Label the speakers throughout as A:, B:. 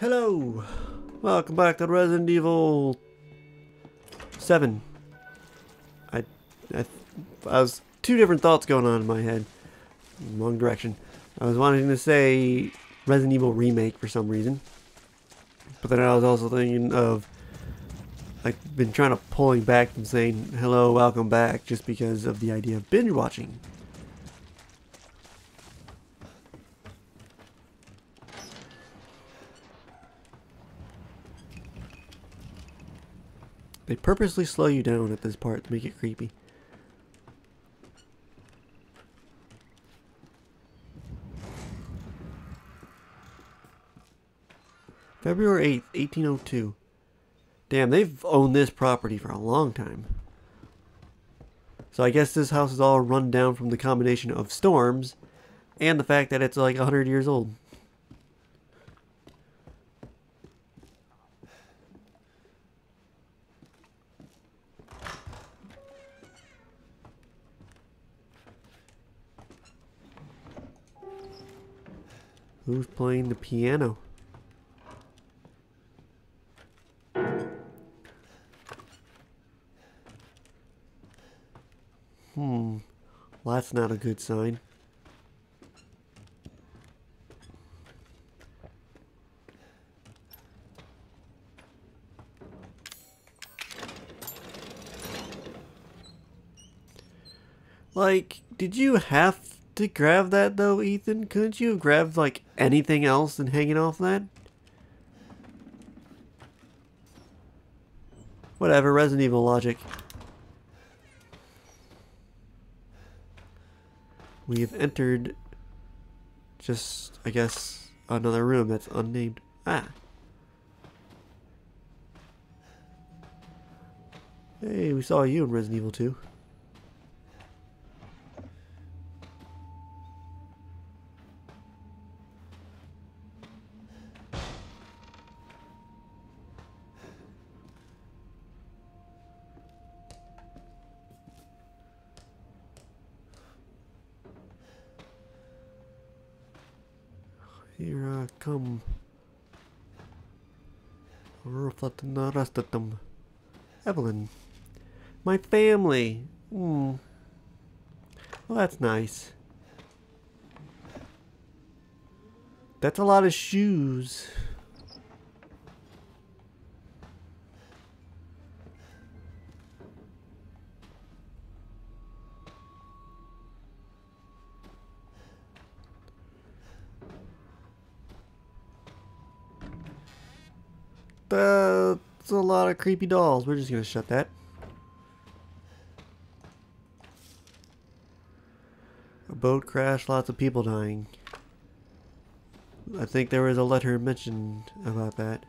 A: Hello! Welcome back to Resident Evil 7. I, I, I was two different thoughts going on in my head. Wrong direction. I was wanting to say Resident Evil Remake for some reason. But then I was also thinking of I've been trying to pulling back from saying hello, welcome back just because of the idea of binge watching. They purposely slow you down at this part to make it creepy. February 8th, 1802. Damn, they've owned this property for a long time. So I guess this house is all run down from the combination of storms and the fact that it's like 100 years old. Playing the piano? Hmm. Well, that's not a good sign. Like, did you have to grab that though, Ethan? Couldn't you have grabbed like anything else and hanging off that? Whatever, Resident Evil logic. We have entered just, I guess, another room that's unnamed. Ah. Hey, we saw you in Resident Evil 2. Here I come. Evelyn. My family. Hmm. Well, that's nice. That's a lot of shoes. Creepy dolls. We're just going to shut that. A boat crash, lots of people dying. I think there was a letter mentioned about that.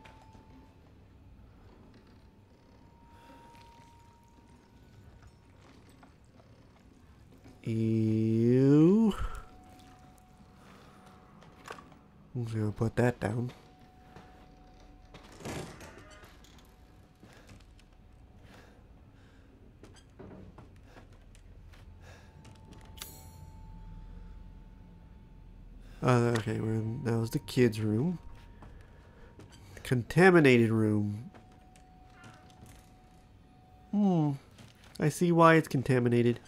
A: Ew. I'm just gonna put that down. Kids' room. Contaminated room. Hmm. I see why it's contaminated.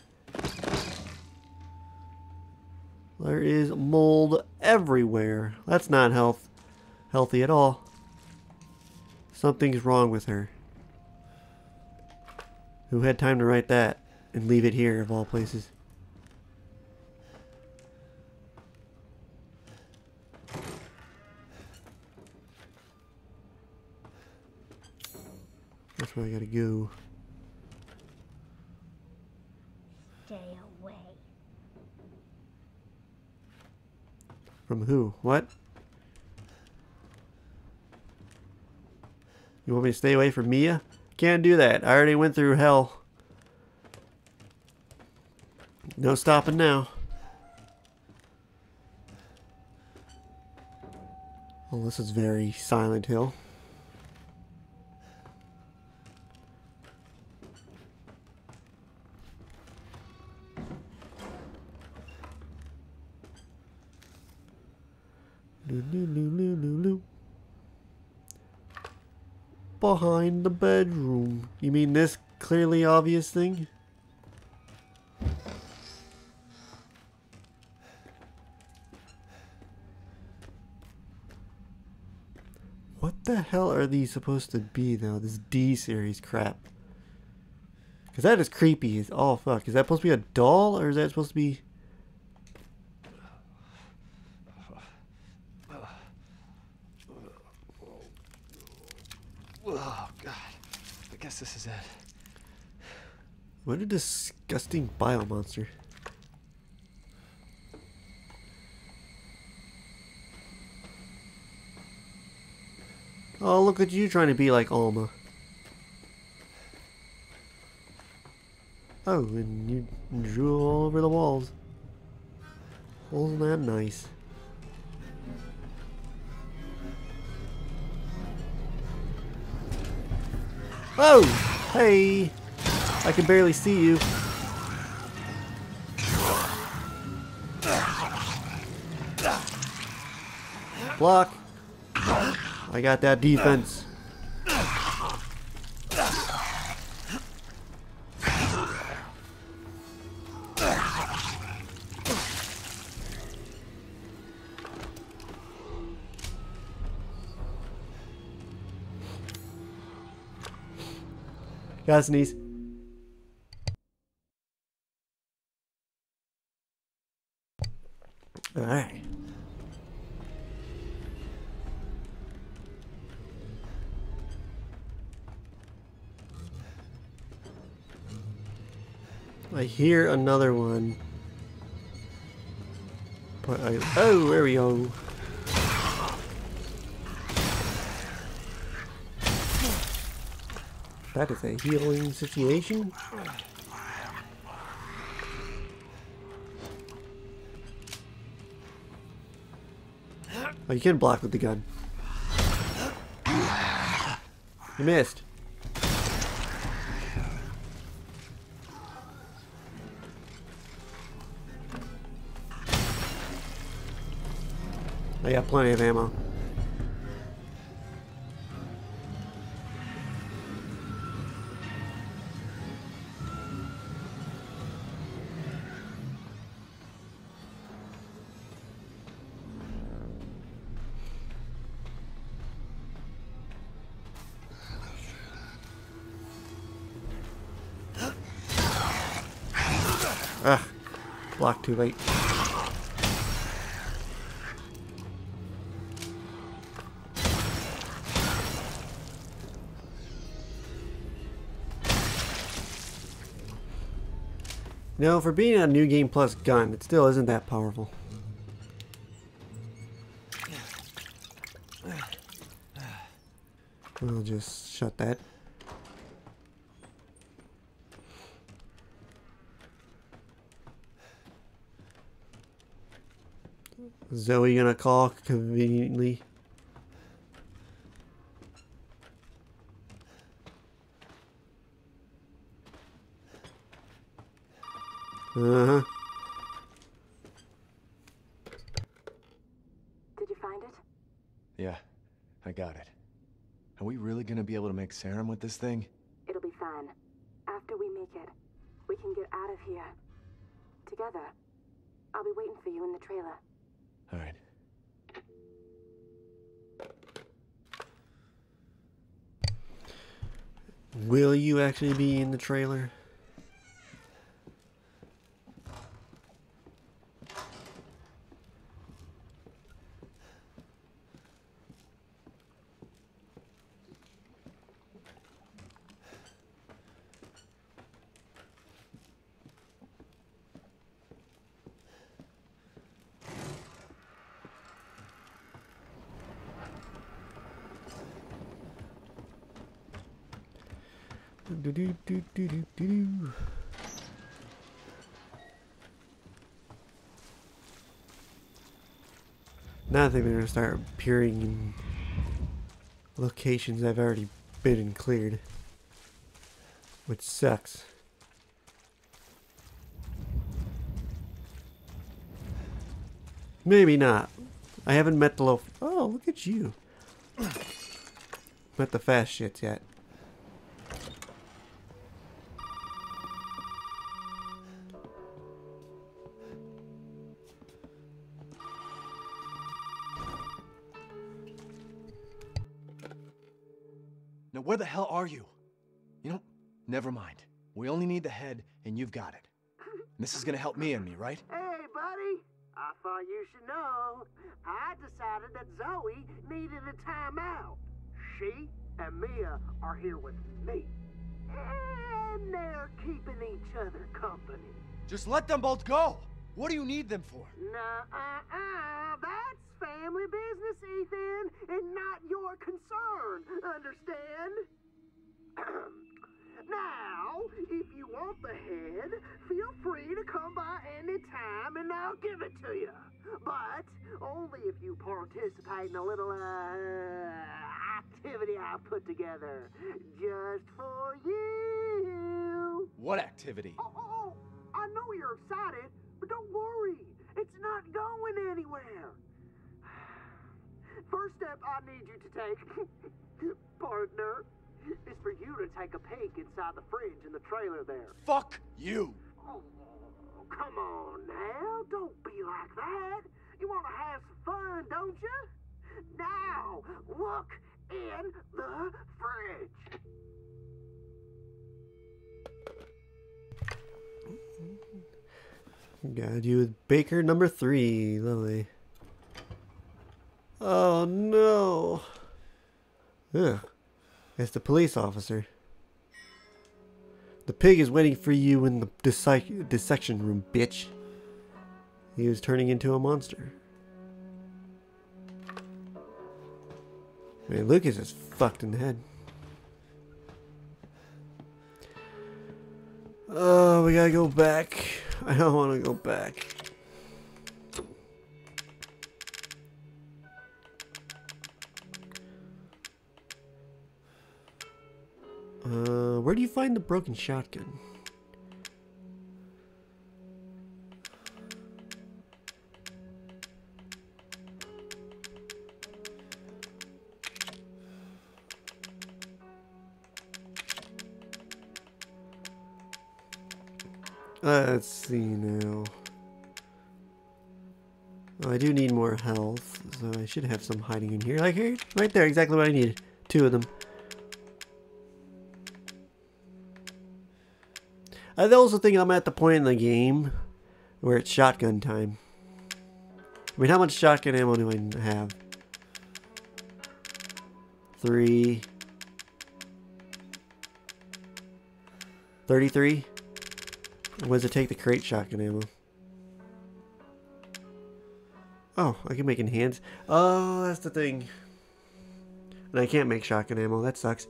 A: There is mold everywhere. That's not health healthy at all. Something's wrong with her. Who had time to write that and leave it here of all places? That's where I gotta go.
B: Stay away.
A: From who? What? You want me to stay away from Mia? Can't do that. I already went through hell. No stopping now. Well, this is very Silent Hill. Behind the bedroom. You mean this clearly obvious thing? What the hell are these supposed to be now? This D series crap. Because that is creepy as all fuck. Is that supposed to be a doll or is that supposed to be...
C: Oh, God. I guess this is it.
A: What a disgusting bio monster. Oh, look at you trying to be like Alma. Oh, and you drew all over the walls. Wasn't that nice? Oh! Hey! I can barely see you. Block. I got that defense. Gotta sneeze. Alright. I hear another one. But I, oh, there we go. That is a healing situation. Oh, you can block with the gun. You missed. I got plenty of ammo. Too late. No, for being a new game plus gun, it still isn't that powerful. We'll just shut that. Zoe gonna call conveniently. Uh huh.
D: Did you find it?
C: Yeah, I got it. Are we really gonna be able to make serum with this thing?
D: It'll be fine. After we make it, we can get out of here. Together. I'll be waiting for you in the trailer.
C: Alright.
A: Will you actually be in the trailer? Do, do, do, do, do, do. Now they're gonna start appearing in locations I've already been and cleared. Which sucks. Maybe not. I haven't met the low. Oh, look at you. met the fast shits yet.
C: Now, where the hell are you? You know, never mind. We only need the head, and you've got it. And this is gonna help me and Mia, right?
E: Hey, buddy. I thought you should know. I decided that Zoe needed a timeout. She and Mia are here with me. And they're keeping each other company.
C: Just let them both go! What do you need them for?
E: Nah, uh, uh, That's family business, Ethan, and not your concern. Understand? now, if you want the head, feel free to come by any time and I'll give it to you. But only if you participate in a little uh, activity I put together just for you.
C: What activity?
E: Oh, oh, oh, I know you're excited, but don't worry. It's not going anywhere. First step I need you to take, partner, is for you to take a peek inside the fridge in the trailer there.
C: Fuck you!
E: Oh, come on now. Don't be like that. You want to have some fun, don't you? Now, look in the fridge.
A: Got you with Baker number three. Lovely. Oh no. Ugh. It's the police officer. The pig is waiting for you in the dissec- dissection room, bitch. He was turning into a monster. Man, Lucas is fucked in the head. Oh, we gotta go back. I don't want to go back. Where do you find the broken shotgun? Let's see now. Oh, I do need more health, so I should have some hiding in here. Like here, right there, exactly what I needed. Two of them. I also think I'm at the point in the game where it's shotgun time. I mean, how much shotgun ammo do I have? Three. 33? What does it take to create shotgun ammo? Oh, I can make enhanced. Oh, that's the thing. And I can't make shotgun ammo. That sucks.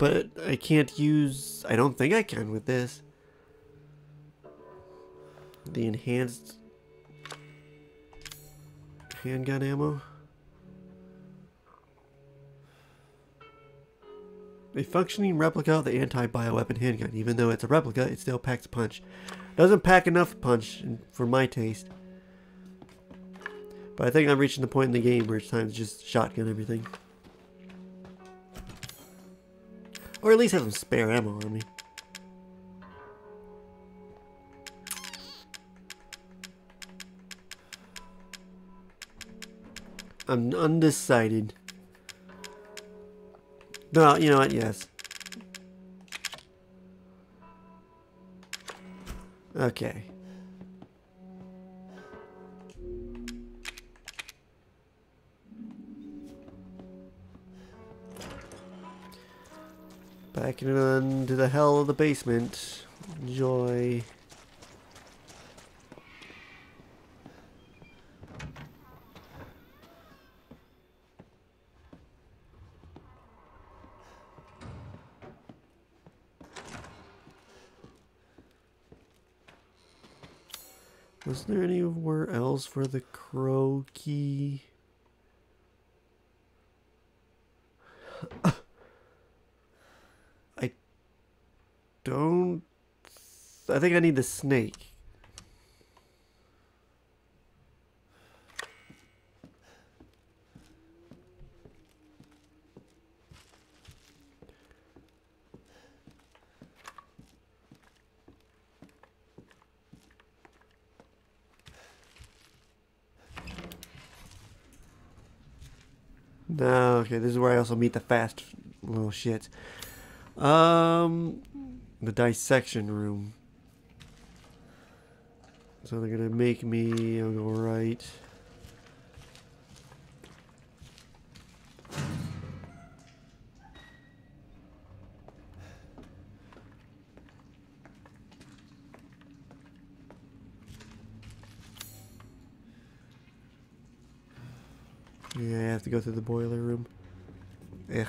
A: But I can't use... I don't think I can with this. The enhanced... Handgun ammo. A functioning replica of the anti-bioweapon handgun. Even though it's a replica, it still packs a punch. Doesn't pack enough punch for my taste. But I think I'm reaching the point in the game where it's time to just shotgun everything. Or at least have some spare ammo on me. I'm undecided. No, you know what? Yes. Okay. Back into the hell of the basement. Enjoy. Was there anywhere else for the don't... I think I need the snake. No, okay, this is where I also meet the fast little shits. Um, the dissection room. So they're gonna make me. Go right. Yeah, I have to go through the boiler room. Ugh.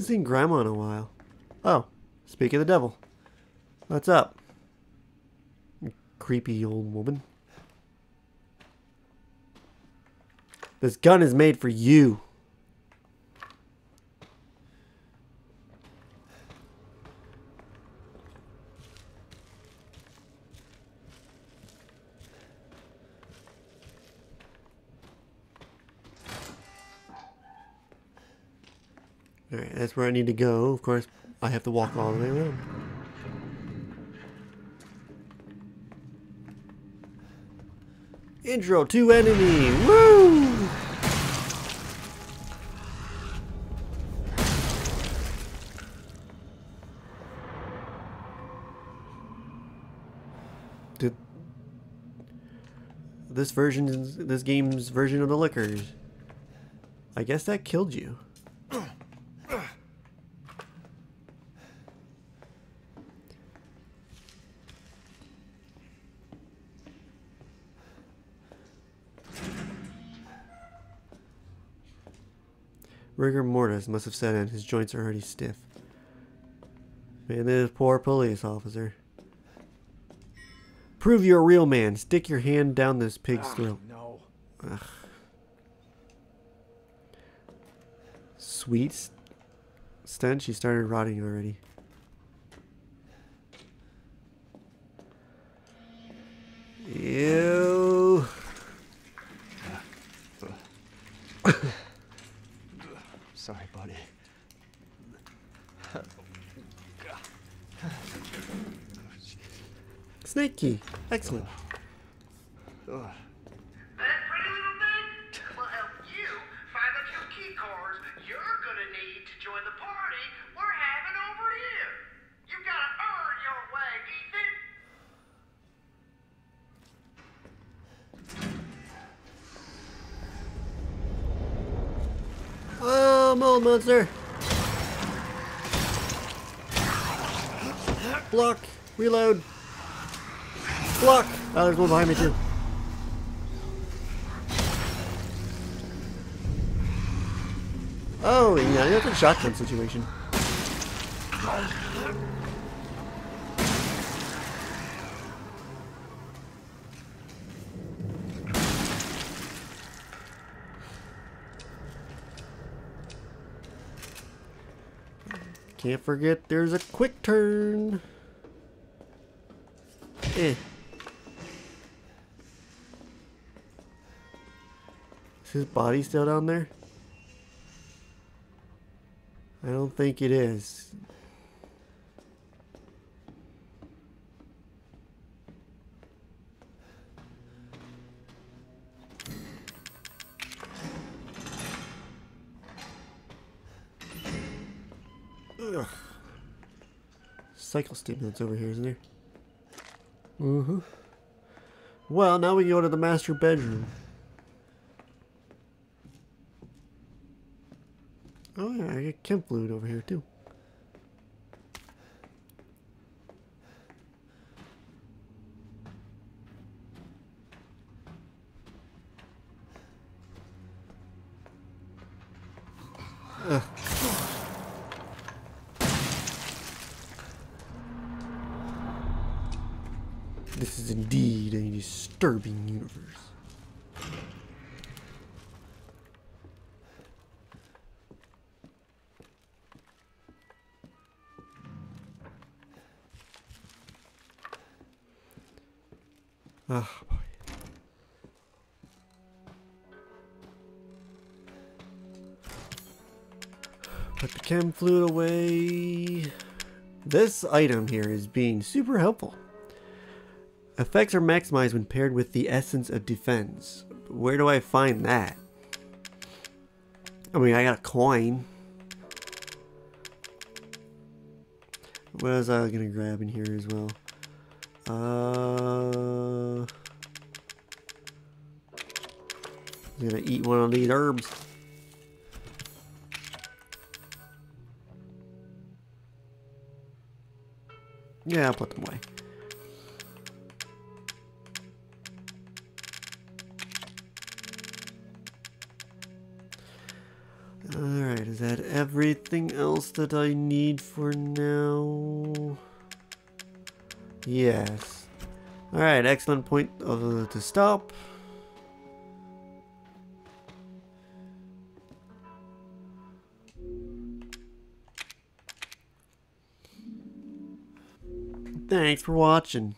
A: Haven't seen Grandma in a while. Oh, speak of the devil. What's up? Creepy old woman. This gun is made for you. Alright, that's where I need to go. Of course, I have to walk all the way around. Intro to enemy! Woo! Did this version, this game's version of the Lickers? I guess that killed you. Rigor mortis must have set in. His joints are already stiff. Man, this poor police officer. Prove you're a real man. Stick your hand down this pig's
C: Ah,
A: throat.
C: no.
A: Ugh. Sweet stench. He started rotting already. Ew.
C: Sorry, buddy.
A: Snake key. Excellent.
C: Ugh.
E: That pretty little thing will help you find the two key cards you're gonna need to join the party we're having over here. You gotta earn your way, Ethan.
A: Oh, mold monster. Block. Reload. Block. Oh, there's one behind me too. Oh, yeah, that's a shotgun situation. Can't forget there's a quick turn. Eh. Is his body still down there? I don't think it is. Ugh. Psychostimulants over here, isn't there? Mm-hmm. Well, now we go to the master bedroom. Oh yeah, I get chem fluid over here too. This is indeed a disturbing universe. Oh boy. Put the chem fluid away. This item here is being super helpful. Effects are maximized when paired with the essence of defense. Where do I find that? I mean, I got a coin. What else I gonna grab in here as well? Uh, I'm gonna eat one of these herbs. Yeah, I'll put them away. Alright, is that everything else that I need for now? Yes. Alright, excellent point of, uh, to stop. Thanks for watching.